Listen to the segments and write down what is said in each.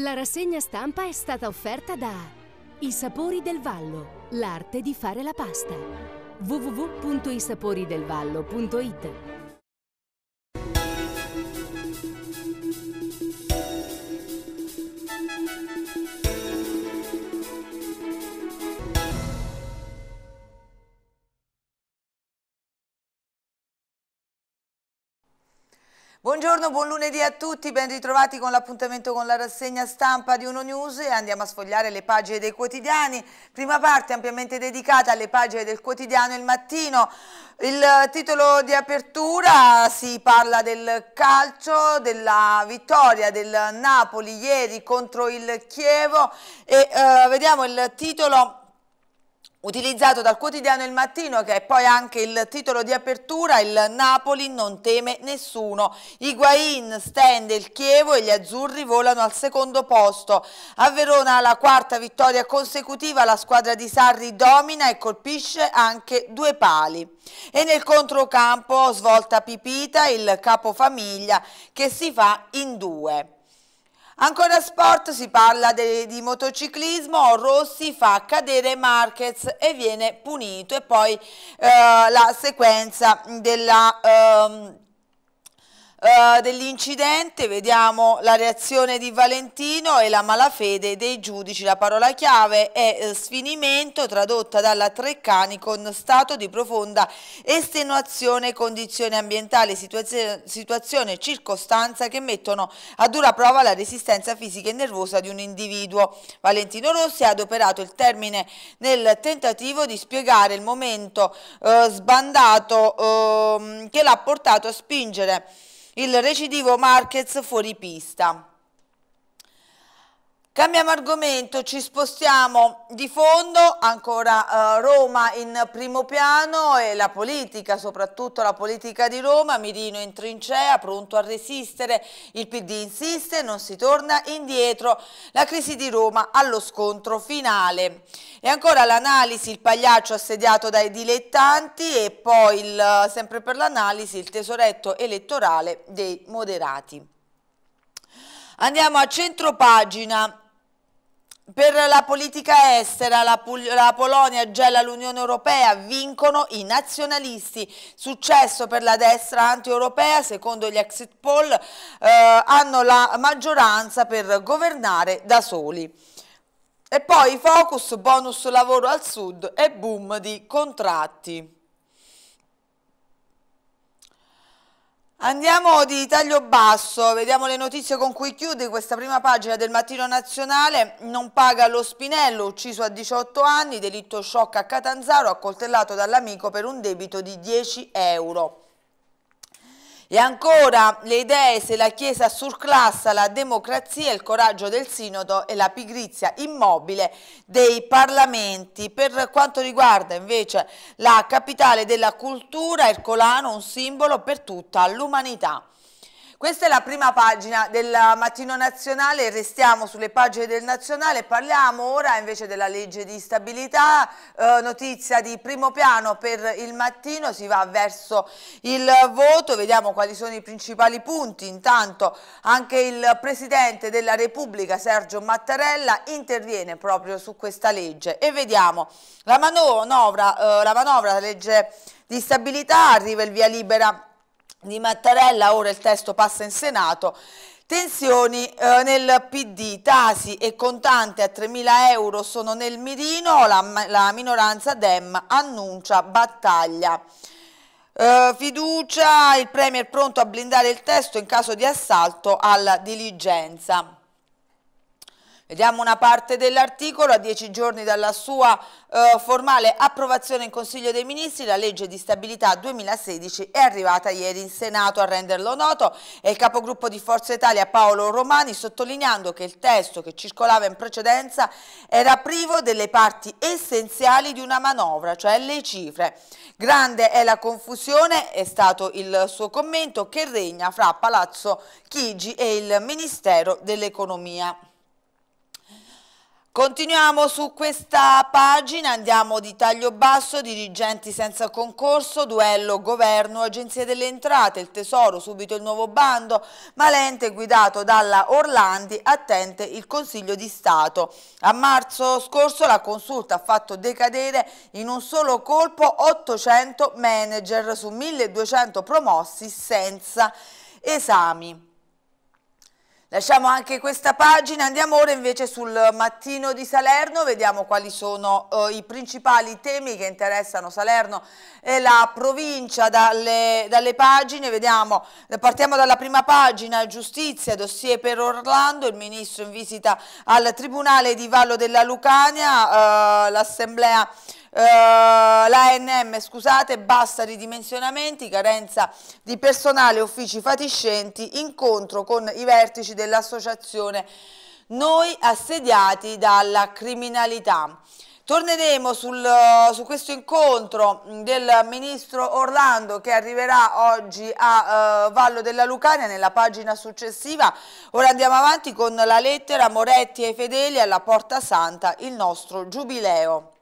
La rassegna stampa è stata offerta da I Sapori del Vallo, l'arte di fare la pasta. www.isaporidelvallo.it Buongiorno, buon lunedì a tutti, ben ritrovati con l'appuntamento con la rassegna stampa di Uno News e andiamo a sfogliare le pagine dei quotidiani. Prima parte ampiamente dedicata alle pagine del quotidiano Il Mattino. Il titolo di apertura si parla del calcio, della vittoria del Napoli ieri contro il Chievo e eh, vediamo il titolo utilizzato dal quotidiano Il Mattino che è poi anche il titolo di apertura il Napoli non teme nessuno. Higuain stende il Chievo e gli azzurri volano al secondo posto. A Verona la quarta vittoria consecutiva la squadra di Sarri domina e colpisce anche due pali. E nel controcampo svolta Pipita il capofamiglia che si fa in due Ancora sport si parla de, di motociclismo, Rossi fa cadere Marquez e viene punito e poi eh, la sequenza della... Eh, Uh, dell'incidente, vediamo la reazione di Valentino e la malafede dei giudici. La parola chiave è eh, sfinimento, tradotta dalla Treccani con stato di profonda estenuazione, condizioni ambientali, situazione, situazione e circostanza che mettono a dura prova la resistenza fisica e nervosa di un individuo. Valentino Rossi ha adoperato il termine nel tentativo di spiegare il momento uh, sbandato uh, che l'ha portato a spingere il recidivo Marquez fuori pista. Cambiamo argomento, ci spostiamo di fondo, ancora eh, Roma in primo piano e la politica, soprattutto la politica di Roma, Mirino in trincea, pronto a resistere, il PD insiste, non si torna indietro, la crisi di Roma allo scontro finale. E ancora l'analisi, il pagliaccio assediato dai dilettanti e poi il, sempre per l'analisi il tesoretto elettorale dei moderati. Andiamo a centropagina. Per la politica estera, la, la Polonia gela l'Unione Europea, vincono i nazionalisti. Successo per la destra anti-europea, secondo gli exit poll, eh, hanno la maggioranza per governare da soli. E poi focus, bonus lavoro al sud e boom di contratti. Andiamo di taglio basso, vediamo le notizie con cui chiude questa prima pagina del Mattino Nazionale. Non paga lo Spinello, ucciso a 18 anni, delitto shock a Catanzaro, accoltellato dall'amico per un debito di 10 euro. E ancora le idee se la Chiesa surclassa la democrazia, il coraggio del sinodo e la pigrizia immobile dei parlamenti. Per quanto riguarda invece la capitale della cultura, Ercolano, un simbolo per tutta l'umanità. Questa è la prima pagina del Mattino Nazionale, restiamo sulle pagine del Nazionale, parliamo ora invece della legge di stabilità, eh, notizia di primo piano per il mattino, si va verso il voto, vediamo quali sono i principali punti, intanto anche il Presidente della Repubblica Sergio Mattarella interviene proprio su questa legge. E vediamo la manovra, eh, la manovra, la legge di stabilità, arriva il via libera di Mattarella, ora il testo passa in Senato. Tensioni eh, nel PD, Tasi e contante a 3.000 euro sono nel mirino, la, la minoranza Dem annuncia battaglia. Eh, fiducia, il Premier pronto a blindare il testo in caso di assalto alla diligenza. Vediamo una parte dell'articolo, a dieci giorni dalla sua eh, formale approvazione in Consiglio dei Ministri, la legge di stabilità 2016 è arrivata ieri in Senato a renderlo noto e il capogruppo di Forza Italia Paolo Romani sottolineando che il testo che circolava in precedenza era privo delle parti essenziali di una manovra, cioè le cifre. Grande è la confusione, è stato il suo commento, che regna fra Palazzo Chigi e il Ministero dell'Economia. Continuiamo su questa pagina, andiamo di taglio basso, dirigenti senza concorso, duello governo, agenzia delle entrate, il tesoro, subito il nuovo bando, Malente guidato dalla Orlandi, attente il Consiglio di Stato. A marzo scorso la consulta ha fatto decadere in un solo colpo 800 manager su 1200 promossi senza esami. Lasciamo anche questa pagina, andiamo ora invece sul mattino di Salerno, vediamo quali sono uh, i principali temi che interessano Salerno e la provincia dalle, dalle, pagine, vediamo, partiamo dalla prima pagina, giustizia, dossier per Orlando, il ministro in visita al Tribunale di Vallo della Lucania, uh, l'assemblea Uh, l'ANM, scusate, basta ridimensionamenti, carenza di personale, uffici fatiscenti, incontro con i vertici dell'associazione Noi assediati dalla criminalità. Torneremo sul, su questo incontro del ministro Orlando che arriverà oggi a uh, Vallo della Lucania nella pagina successiva. Ora andiamo avanti con la lettera Moretti ai fedeli alla Porta Santa, il nostro giubileo.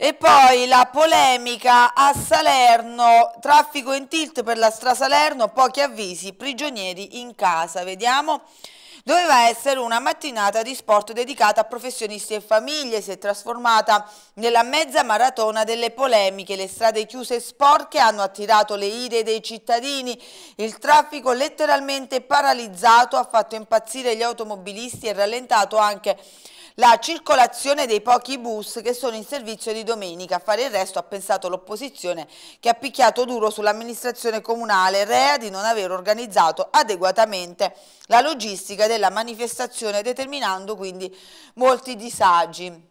E poi la polemica a Salerno, traffico in tilt per la Stra Salerno, pochi avvisi, prigionieri in casa. Vediamo. Doveva essere una mattinata di sport dedicata a professionisti e famiglie, si è trasformata nella mezza maratona delle polemiche, le strade chiuse e sporche hanno attirato le ire dei cittadini, il traffico letteralmente paralizzato ha fatto impazzire gli automobilisti e rallentato anche la circolazione dei pochi bus che sono in servizio di domenica. A fare il resto ha pensato l'opposizione che ha picchiato duro sull'amministrazione comunale rea di non aver organizzato adeguatamente la logistica della manifestazione determinando quindi molti disagi.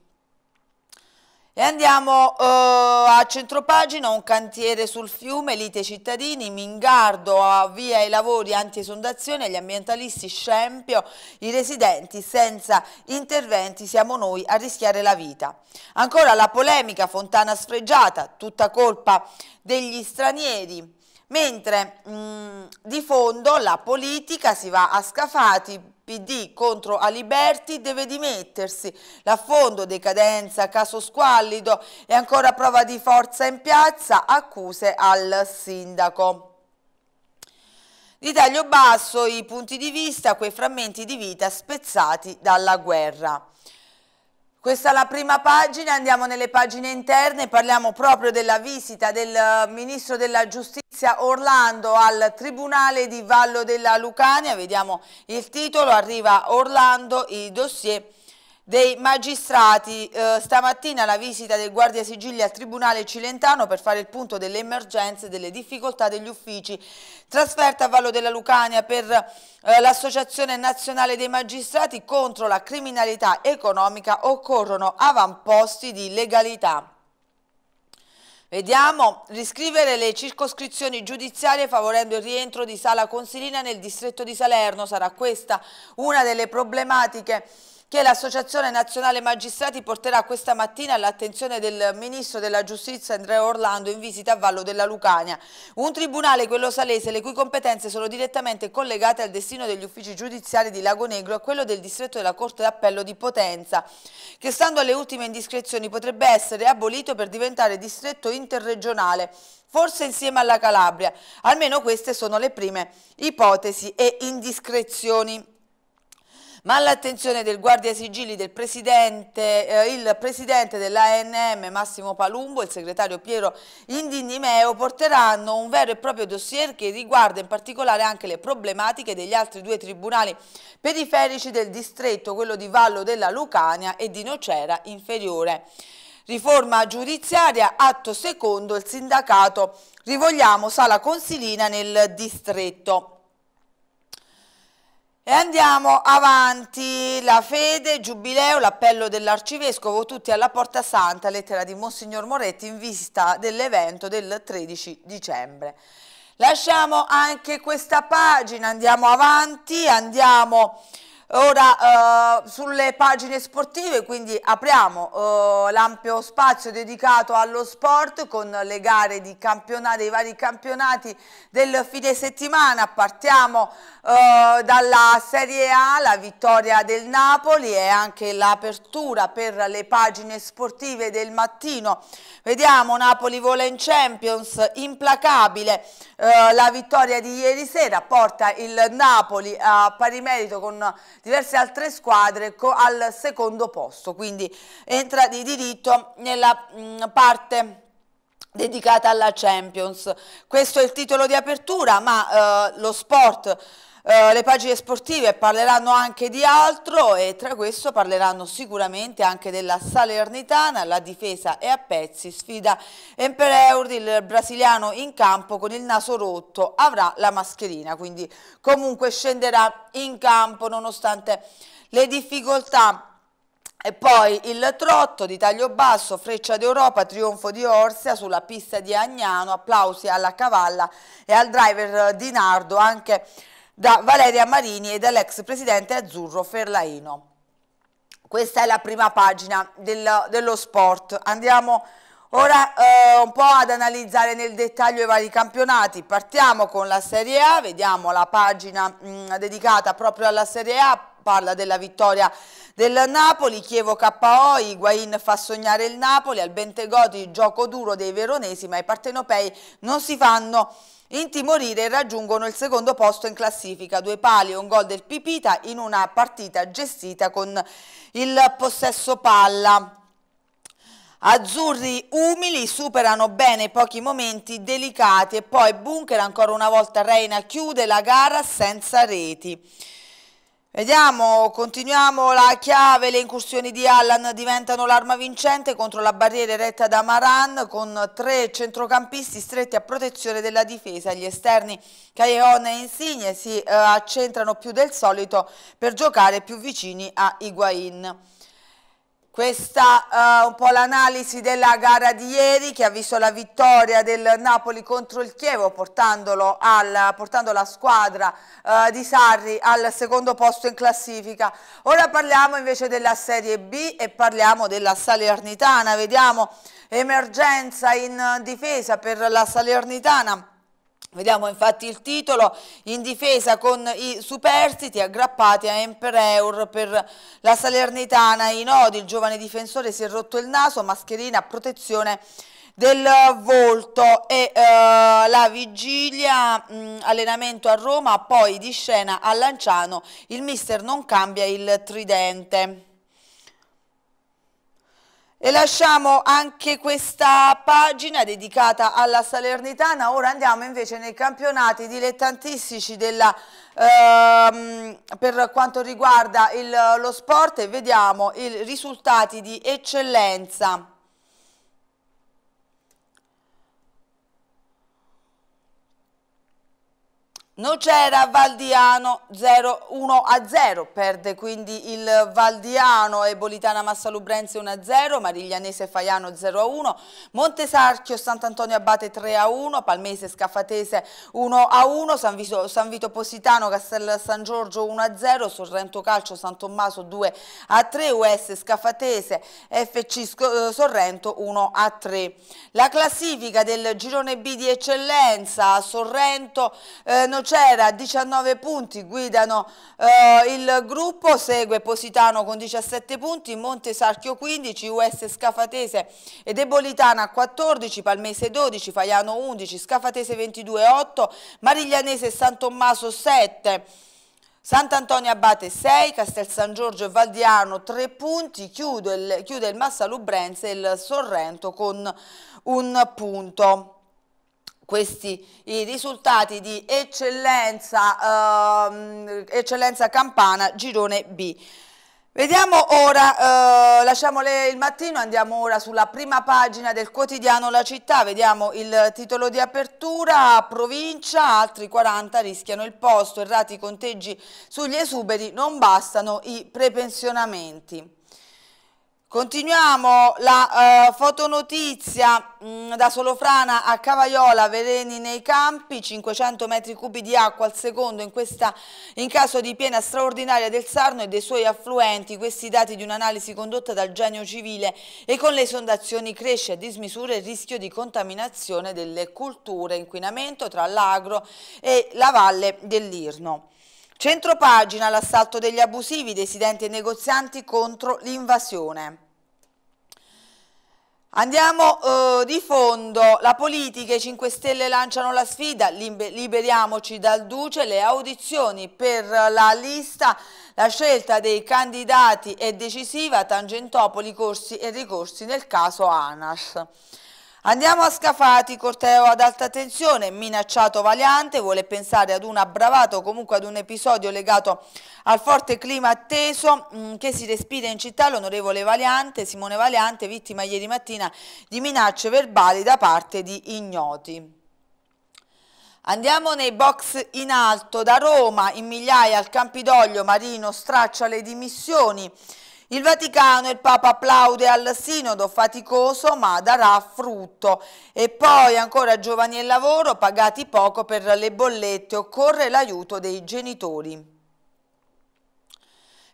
E andiamo uh, a centropagina, un cantiere sul fiume, lite cittadini, Mingardo avvia i lavori anti-esondazione, gli ambientalisti scempio, i residenti senza interventi, siamo noi a rischiare la vita. Ancora la polemica, Fontana sfregiata, tutta colpa degli stranieri, mentre mh, mm, di fondo la politica si va a scafati, PD contro Aliberti deve dimettersi, l'affondo, decadenza, caso squallido e ancora prova di forza in piazza, accuse al sindaco. Di taglio basso i punti di vista, quei frammenti di vita spezzati dalla guerra. Questa è la prima pagina, andiamo nelle pagine interne, parliamo proprio della visita del eh, Ministro della Giustizia Orlando al Tribunale di Vallo della Lucania, vediamo il titolo, arriva Orlando, i dossier dei magistrati. Eh, stamattina la visita del Guardia Sigilli al Tribunale Cilentano per fare il punto delle emergenze e delle difficoltà degli uffici. Trasferta a Vallo della Lucania per eh, l'Associazione Nazionale dei Magistrati contro la criminalità economica occorrono avamposti di legalità. Vediamo, riscrivere le circoscrizioni giudiziarie favorendo il rientro di Sala Consilina nel distretto di Salerno. Sarà questa una delle problematiche che l'Associazione Nazionale Magistrati porterà questa mattina all'attenzione del Ministro della Giustizia Andrea Orlando in visita a Vallo della Lucania. Un tribunale, quello salese, le cui competenze sono direttamente collegate al destino degli uffici giudiziari di Lago Negro e quello del distretto della Corte d'Appello di Potenza, che stando alle ultime indiscrezioni potrebbe essere abolito per diventare distretto interregionale forse insieme alla Calabria. Almeno queste sono le prime ipotesi e indiscrezioni ma all'attenzione del Guardia Sigilli del Presidente, eh, il Presidente dell'ANM Massimo Palumbo e il Segretario Piero Indinimeo porteranno un vero e proprio dossier che riguarda in particolare anche le problematiche degli altri due tribunali periferici del distretto, quello di Vallo della Lucania e di Nocera Inferiore. Riforma giudiziaria, atto secondo, il sindacato rivogliamo sala consilina nel distretto. E andiamo avanti, la fede, giubileo, l'appello dell'arcivescovo, tutti alla Porta Santa, lettera di Monsignor Moretti in vista dell'evento del 13 dicembre. Lasciamo anche questa pagina, andiamo avanti, andiamo Ora eh, sulle pagine sportive, quindi apriamo eh, l'ampio spazio dedicato allo sport con le gare di campionati, dei vari campionati del fine settimana. Partiamo eh, dalla Serie A, la vittoria del Napoli e anche l'apertura per le pagine sportive del mattino. Vediamo Napoli vola in Champions, implacabile eh, la vittoria di ieri sera, porta il Napoli a pari merito con diverse altre squadre al secondo posto, quindi entra di diritto nella mh, mm, parte dedicata alla Champions. Questo è il titolo di apertura, ma eh, lo sport eh, le pagine sportive parleranno anche di altro e tra questo parleranno sicuramente anche della Salernitana, la difesa è a pezzi, sfida Empereur, il brasiliano in campo con il naso rotto, avrà la mascherina, quindi comunque scenderà in campo nonostante le difficoltà. E poi il trotto di taglio basso, Freccia d'Europa, trionfo di Orsia sulla pista di Agnano, applausi alla cavalla e al driver Di Nardo, anche da Valeria Marini e dall'ex presidente azzurro Ferlaino. Questa è la prima pagina del, dello sport. Andiamo ora eh, un po' ad analizzare nel dettaglio i vari campionati. Partiamo con la Serie A, vediamo la pagina mh, mm, dedicata proprio alla Serie A, parla della vittoria del Napoli, Chievo KO, Higuain fa sognare il Napoli, al Bentegodi gioco duro dei veronesi, ma i partenopei non si fanno intimorire raggiungono il secondo posto in classifica, due pali e un gol del Pipita in una partita gestita con il possesso palla. Azzurri umili superano bene pochi momenti delicati e poi Bunker ancora una volta Reina chiude la gara senza reti. Vediamo, continuiamo la chiave, le incursioni di Allan diventano l'arma vincente contro la barriera retta da Maran con tre centrocampisti stretti a protezione della difesa. Gli esterni Callejon e Insigne si eh, accentrano più del solito per giocare più vicini a Higuain. Questa è uh, un po' l'analisi della gara di ieri che ha visto la vittoria del Napoli contro il Chievo portando la squadra uh, di Sarri al secondo posto in classifica. Ora parliamo invece della Serie B e parliamo della Salernitana. Vediamo emergenza in difesa per la Salernitana Vediamo infatti il titolo, in difesa con i superstiti aggrappati a Empereur per la Salernitana, i nodi, il giovane difensore si è rotto il naso, mascherina a protezione del volto. E uh, la vigilia, mh, allenamento a Roma, poi di scena a Lanciano, il mister non cambia il tridente. E lasciamo anche questa pagina dedicata alla Salernitana, ora andiamo invece nei campionati dilettantistici della, ehm, per quanto riguarda il, lo sport e vediamo i risultati di eccellenza. Nocera Valdiano 0-1 a 0, perde quindi il Valdiano e Bolitana Massalubrense 1 a 0, Mariglianese Faiano 0 a 1, Montesarchio Sant'Antonio Abate 3 a 1, Palmese Scaffatese 1 a 1, San Vito, San Vito Positano Castel San Giorgio 1 a 0, Sorrento Calcio San Tommaso 2 a 3, US Scaffatese FC eh, Sorrento 1 a 3. La classifica del girone B di eccellenza, Sorrento eh, Nocera a 19 punti, guidano eh, il gruppo, segue Positano con 17 punti, Monte Sarchio 15, US Scafatese ed Ebolitana a 14, Palmese 12, Faiano 11, Scafatese 22 8, Mariglianese e San Tommaso 7. Sant'Antonio Abate 6, Castel San Giorgio e Valdiano 3 punti, chiude il, chiude il Massalubrense e il Sorrento con un punto questi i risultati di eccellenza, ehm, eccellenza campana girone B. Vediamo ora, eh, lasciamo il mattino, andiamo ora sulla prima pagina del quotidiano La Città, vediamo il titolo di apertura, provincia, altri 40 rischiano il posto, errati conteggi sugli esuberi, non bastano i prepensionamenti. Continuiamo la uh, fotonotizia mh, mm, da Solofrana a Cavaiola, veleni nei campi, 500 metri cubi di acqua al secondo in, questa, in caso di piena straordinaria del Sarno e dei suoi affluenti. Questi dati di un'analisi condotta dal genio civile e con le sondazioni cresce a dismisura il rischio di contaminazione delle culture, inquinamento tra l'agro e la valle dell'Irno. Centropagina, l'assalto degli abusivi, dissidenti e negozianti contro l'invasione. Andiamo eh, di fondo, la politica, i 5 Stelle lanciano la sfida, liberiamoci dal Duce, le audizioni per la lista, la scelta dei candidati è decisiva, Tangentopoli, corsi e ricorsi nel caso ANAS. Andiamo a Scafati, corteo ad alta tensione, minacciato Valiante, vuole pensare ad un abbravato comunque ad un episodio legato al forte clima atteso mm, che si respira in città. L'onorevole Valiante, Simone Valiante, vittima ieri mattina di minacce verbali da parte di ignoti. Andiamo nei box in alto, da Roma in migliaia al Campidoglio Marino straccia le dimissioni. Il Vaticano il Papa applaude al sinodo faticoso ma darà frutto. E poi ancora giovani e lavoro, pagati poco per le bollette, occorre l'aiuto dei genitori.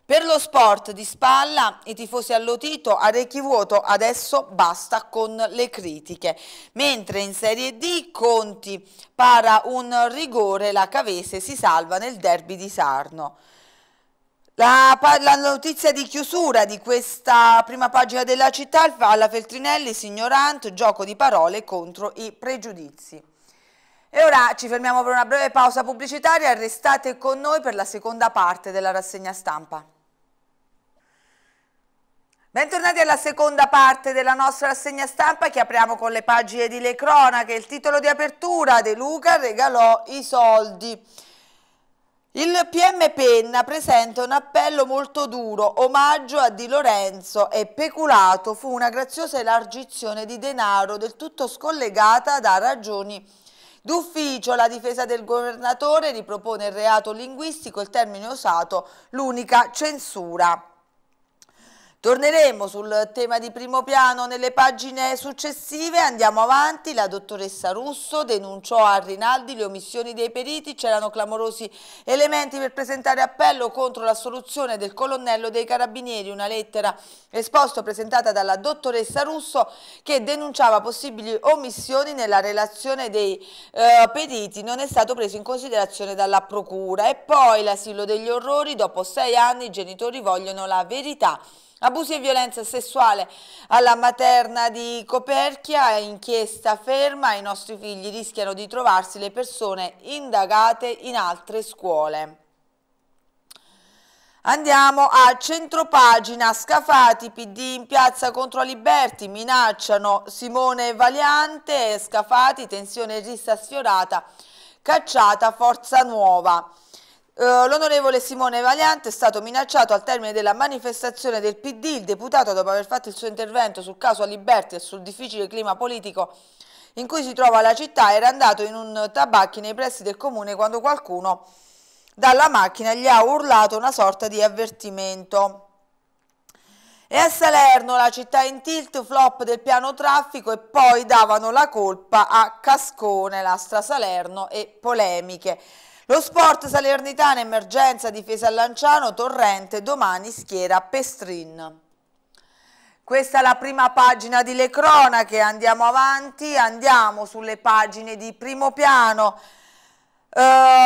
Per lo sport di spalla i tifosi all'Otito a vuoto adesso basta con le critiche, mentre in Serie D Conti para un rigore, la Cavese si salva nel derby di Sarno. La, la, notizia di chiusura di questa prima pagina della città alla Feltrinelli, signorant, gioco di parole contro i pregiudizi. E ora ci fermiamo per una breve pausa pubblicitaria restate con noi per la seconda parte della rassegna stampa. Bentornati alla seconda parte della nostra rassegna stampa che apriamo con le pagine di Le Cronache. Il titolo di apertura De Luca regalò i soldi. Il PM Penna presenta un appello molto duro, omaggio a Di Lorenzo e peculato fu una graziosa elargizione di denaro del tutto scollegata da ragioni d'ufficio. La difesa del governatore ripropone il reato linguistico, il termine usato, l'unica censura. Torneremo sul tema di primo piano nelle pagine successive, andiamo avanti, la dottoressa Russo denunciò a Rinaldi le omissioni dei periti, c'erano clamorosi elementi per presentare appello contro l'assoluzione del colonnello dei carabinieri, una lettera esposto presentata dalla dottoressa Russo che denunciava possibili omissioni nella relazione dei eh, periti, non è stato preso in considerazione dalla procura. E poi l'asilo degli orrori, dopo sei anni i genitori vogliono la verità Abusi e violenza sessuale alla materna di Coperchia, inchiesta ferma, i nostri figli rischiano di trovarsi le persone indagate in altre scuole. Andiamo a centropagina, Scafati, PD in piazza contro Liberti, minacciano Simone Valiante, Scafati, tensione rissa sfiorata, cacciata Forza Nuova. Uh, L'onorevole Simone Valiante è stato minacciato al termine della manifestazione del PD. Il deputato, dopo aver fatto il suo intervento sul caso Aliberti e sul difficile clima politico in cui si trova la città, era andato in un tabacchi nei pressi del comune quando qualcuno dalla macchina gli ha urlato una sorta di avvertimento. E a Salerno, la città in tilt, flop del piano traffico e poi davano la colpa a Cascone, l'Astra Salerno e polemiche. Lo sport salernitana, emergenza, difesa a Lanciano, Torrente, domani schiera Pestrin. Questa è la prima pagina di Le Cronache, andiamo avanti, andiamo sulle pagine di primo piano. Uh,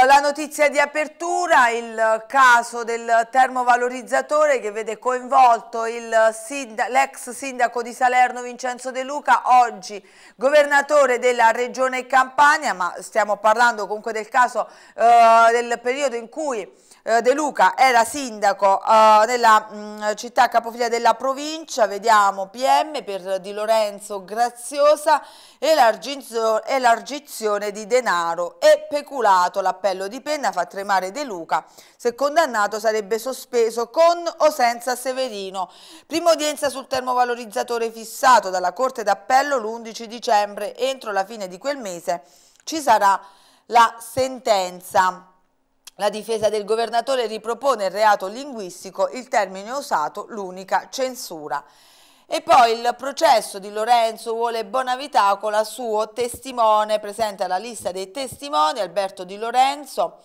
la notizia di apertura, il caso del termovalorizzatore che vede coinvolto l'ex sindaco di Salerno Vincenzo De Luca, oggi governatore della regione Campania, ma stiamo parlando comunque del caso uh, del periodo in cui eh, De Luca era sindaco eh, nella mm, città capofila della provincia, vediamo PM per Di Lorenzo Graziosa, elargizione di denaro e peculato. L'appello di Penna fa tremare De Luca, se condannato sarebbe sospeso con o senza Severino. Prima udienza sul termovalorizzatore fissato dalla Corte d'Appello l'11 dicembre, entro la fine di quel mese ci sarà la sentenza. La difesa del governatore ripropone il reato linguistico, il termine usato, l'unica censura. E poi il processo di Lorenzo vuole Bonavitacola, suo testimone, presente alla lista dei testimoni, Alberto Di Lorenzo,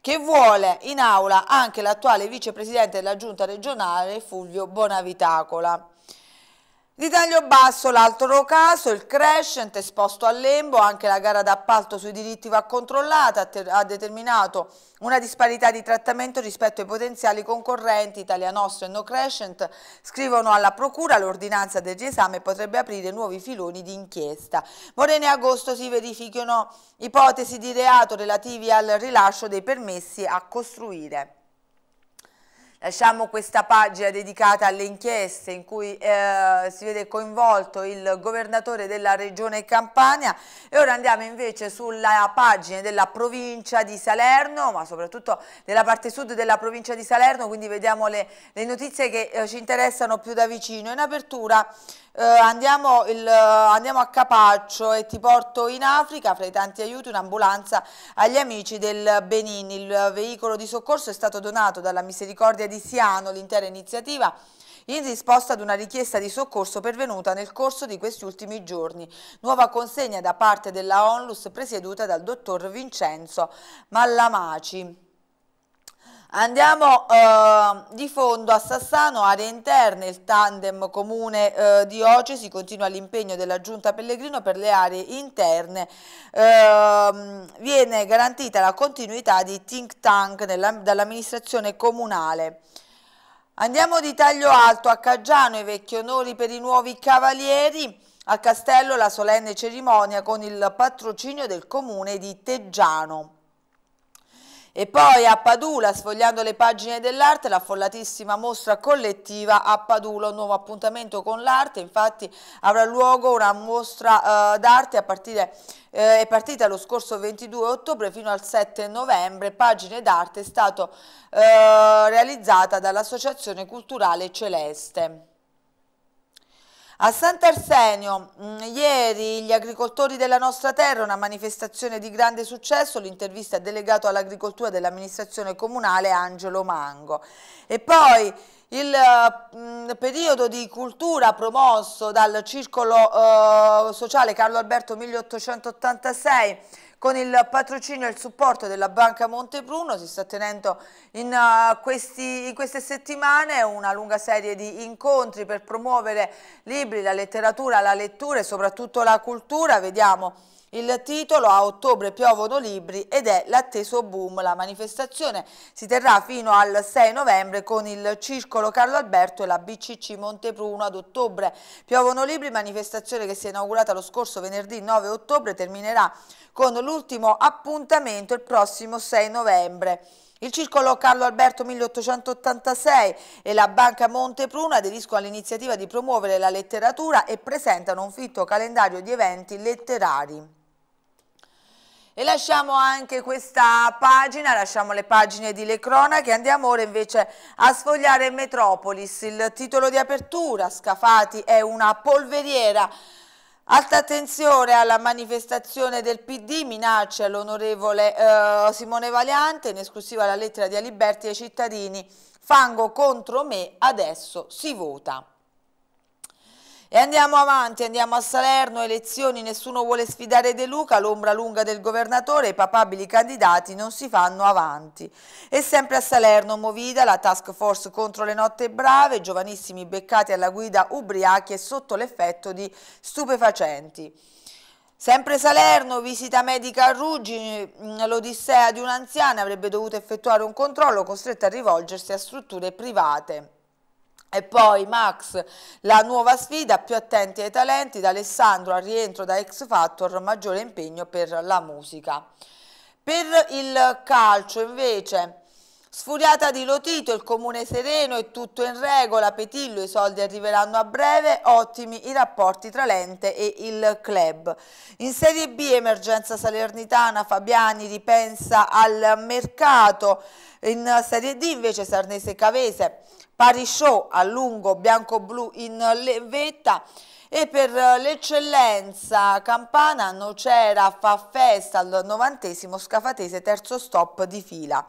che vuole in aula anche l'attuale vicepresidente della giunta regionale Fulvio Bonavitacola. Di taglio basso l'altro caso, il crescent esposto al lembo, anche la gara d'appalto sui diritti va controllata, ha determinato una disparità di trattamento rispetto ai potenziali concorrenti, Italia Nostra e No Crescent scrivono alla Procura l'ordinanza del riesame potrebbe aprire nuovi filoni di inchiesta. Morene e agosto si verificano ipotesi di reato relativi al rilascio dei permessi a costruire. Lasciamo questa pagina dedicata alle inchieste in cui eh, si vede coinvolto il governatore della regione Campania e ora andiamo invece sulla pagina della provincia di Salerno, ma soprattutto della parte sud della provincia di Salerno, quindi vediamo le, le notizie che eh, ci interessano più da vicino. In apertura eh, andiamo, il, andiamo, a Capaccio e ti porto in Africa, fra i tanti aiuti, un'ambulanza agli amici del Benin. Il veicolo di soccorso è stato donato dalla Misericordia di Siano, l'intera iniziativa in risposta ad una richiesta di soccorso pervenuta nel corso di questi ultimi giorni. Nuova consegna da parte della ONLUS presieduta dal dottor Vincenzo Mallamaci. Andiamo eh, di fondo a Sassano, aree interne, il tandem comune eh, diocesi continua l'impegno della Giunta Pellegrino per le aree interne, eh, viene garantita la continuità di think tank dall'amministrazione comunale. Andiamo di taglio alto a Caggiano, i vecchi onori per i nuovi cavalieri, al castello la solenne cerimonia con il patrocinio del comune di Teggiano. E poi a Padula, sfogliando le pagine dell'arte, l'affollatissima mostra collettiva a Padula, un nuovo appuntamento con l'arte, infatti avrà luogo una mostra uh, d'arte a partire eh, è partita lo scorso 22 ottobre fino al 7 novembre, Pagine d'arte è stata eh, realizzata dall'Associazione Culturale Celeste. A Sant'Arsenio, mm, ieri gli agricoltori della nostra terra, una manifestazione di grande successo, l'intervista al delegato all'agricoltura dell'amministrazione comunale Angelo Mango. E poi il uh, periodo di cultura promosso dal circolo uh, sociale Carlo Alberto 1886 con il patrocinio e il supporto della Banca Montepruno si sta tenendo in, uh, questi, in, queste settimane una lunga serie di incontri per promuovere libri, la letteratura, la lettura e soprattutto la cultura. Vediamo il titolo a ottobre piovono libri ed è l'atteso boom. La manifestazione si terrà fino al 6 novembre con il Circolo Carlo Alberto e la BCC Montepruno. Ad ottobre piovono libri, manifestazione che si è inaugurata lo scorso venerdì 9 ottobre, terminerà con l'ultimo appuntamento il prossimo 6 novembre. Il Circolo Carlo Alberto 1886 e la Banca Montepruno aderiscono all'iniziativa di promuovere la letteratura e presentano un fitto calendario di eventi letterari. E lasciamo anche questa pagina, lasciamo le pagine di Le Cronache, andiamo ora invece a sfogliare Metropolis. Il titolo di apertura, Scafati è una polveriera Alta attenzione alla manifestazione del PD, minaccia l'onorevole eh, Simone Valiante, in esclusiva la lettera di Aliberti ai cittadini, fango contro me, adesso si vota. E andiamo avanti, andiamo a Salerno, elezioni, nessuno vuole sfidare De Luca, l'ombra lunga del governatore, i papabili candidati non si fanno avanti. E sempre a Salerno, Movida, la task force contro le notte brave, giovanissimi beccati alla guida ubriachi e sotto l'effetto di stupefacenti. Sempre Salerno, visita medica a Ruggini, l'odissea di un'anziana avrebbe dovuto effettuare un controllo costretta a rivolgersi a strutture private. E poi Max, la nuova sfida, più attenti ai talenti, da Alessandro al rientro da X Factor, maggiore impegno per la musica. Per il calcio invece, sfuriata di Lotito, il comune sereno, è tutto in regola, Petillo, i soldi arriveranno a breve, ottimi i rapporti tra l'ente e il club. In Serie B, emergenza salernitana, Fabiani ripensa al mercato, in Serie D invece Sarnese Cavese. Pari show a lungo bianco-blu in vetta e per l'eccellenza campana Nocera fa festa al novantesimo Scafatese terzo stop di fila.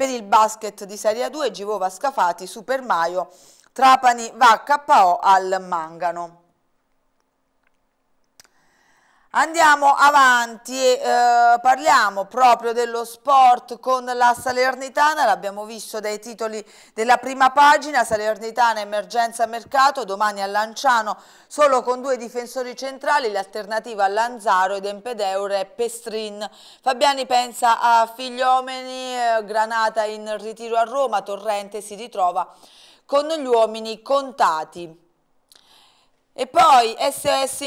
Per il basket di Serie 2 Givova Scafati Super Maio Trapani va KO al Mangano. Andiamo avanti e eh, parliamo proprio dello sport con la Salernitana, l'abbiamo visto dai titoli della prima pagina, Salernitana emergenza mercato, domani a Lanciano solo con due difensori centrali, l'alternativa a Lanzaro ed Empedeure e Pestrin. Fabiani pensa a Figliomeni, eh, Granata in ritiro a Roma, Torrente si ritrova con gli uomini contati. E poi SOS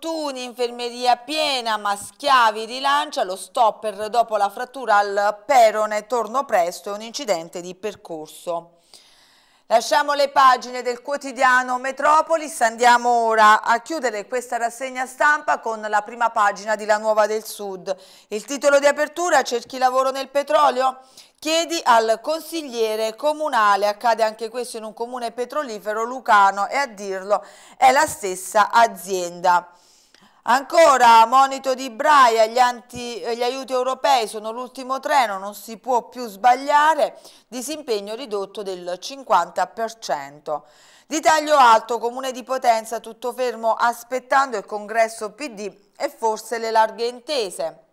infortuni, infermeria piena, ma Schiavi rilancia, lo stopper dopo la frattura al perone, torno presto, è un incidente di percorso. Lasciamo le pagine del quotidiano Metropolis, andiamo ora a chiudere questa rassegna stampa con la prima pagina di La Nuova del Sud. Il titolo di apertura, cerchi lavoro nel petrolio? Chiedi al consigliere comunale, accade anche questo in un comune petrolifero lucano e a dirlo è la stessa azienda. Ancora, monito di Braia, gli, anti, gli aiuti europei sono l'ultimo treno, non si può più sbagliare, disimpegno ridotto del 50%. Di taglio alto, comune di Potenza, tutto fermo aspettando il congresso PD e forse le larghe intese.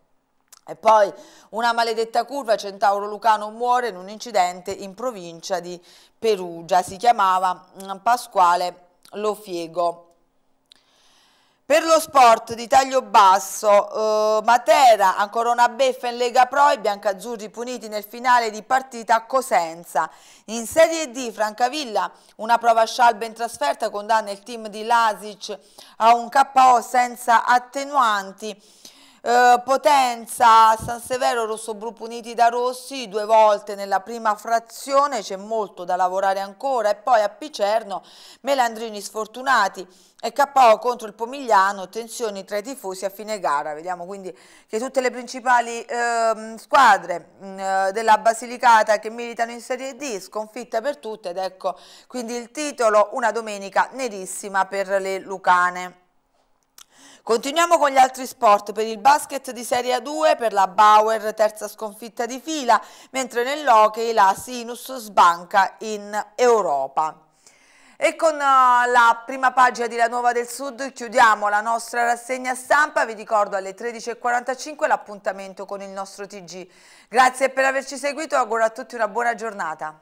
E poi una maledetta curva, Centauro Lucano muore in un incidente in provincia di Perugia, si chiamava mm, Pasquale Lofiego. Per lo sport di taglio basso, eh, Matera, ancora una beffa in Lega Pro, i biancazzurri puniti nel finale di partita a Cosenza. In Serie D, Francavilla, una prova scialba in trasferta, condanna il team di Lasic a un KO senza attenuanti. Eh, Potenza, San Severo, Rossobru puniti da Rossi due volte nella prima frazione, c'è molto da lavorare ancora e poi a Picerno Melandrini sfortunati e KO contro il Pomigliano, tensioni tra i tifosi a fine gara. Vediamo quindi che tutte le principali eh, squadre mm, eh, della Basilicata che militano in Serie D, sconfitta per tutte ed ecco quindi il titolo, una domenica nerissima per le Lucane. Continuiamo con gli altri sport, per il basket di Serie A2 per la Bauer terza sconfitta di fila, mentre nell'hockey la Sinus sbanca in Europa. E con uh, la prima pagina di La Nuova del Sud chiudiamo la nostra rassegna stampa, vi ricordo alle 13.45 l'appuntamento con il nostro TG. Grazie per averci seguito, auguro a tutti una buona giornata.